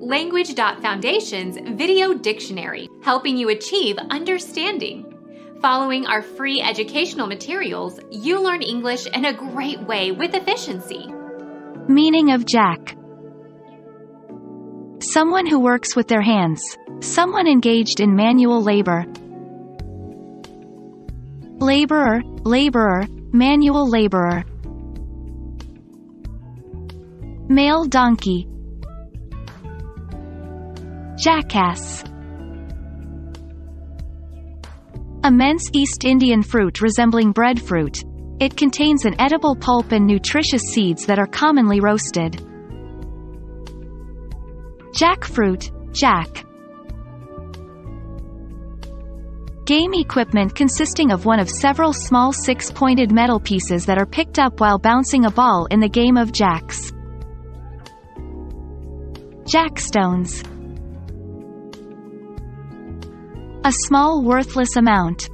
Language.Foundation's Video Dictionary, helping you achieve understanding. Following our free educational materials, you learn English in a great way with efficiency. Meaning of Jack Someone who works with their hands. Someone engaged in manual labor. Laborer, laborer, manual laborer. Male donkey. Jackass. Immense East Indian fruit resembling breadfruit. It contains an edible pulp and nutritious seeds that are commonly roasted. Jackfruit, jack. Game equipment consisting of one of several small six-pointed metal pieces that are picked up while bouncing a ball in the game of jacks. Jackstones A small worthless amount.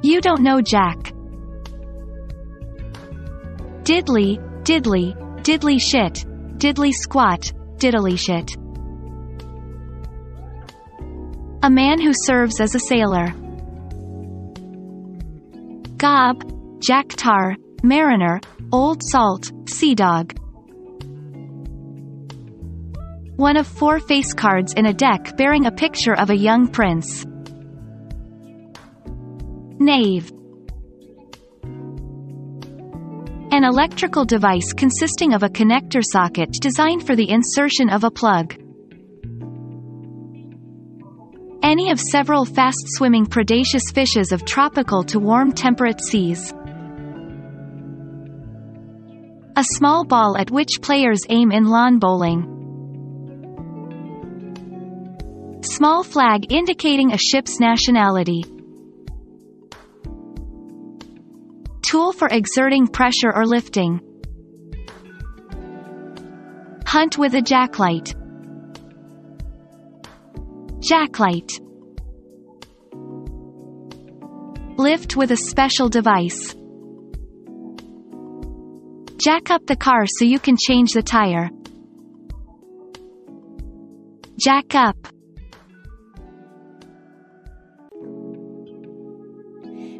You don't know Jack. Diddly, diddly, diddly shit, diddly squat, diddly shit. A man who serves as a sailor. Gob, Jack Tar, Mariner, Old Salt, Sea Dog. One of four face cards in a deck bearing a picture of a young prince. Knave. An electrical device consisting of a connector socket designed for the insertion of a plug. Any of several fast-swimming predaceous fishes of tropical to warm temperate seas. A small ball at which players aim in lawn bowling. Small flag indicating a ship's nationality. Tool for exerting pressure or lifting. Hunt with a jacklight. Jacklight. Lift with a special device. Jack up the car so you can change the tire. Jack up.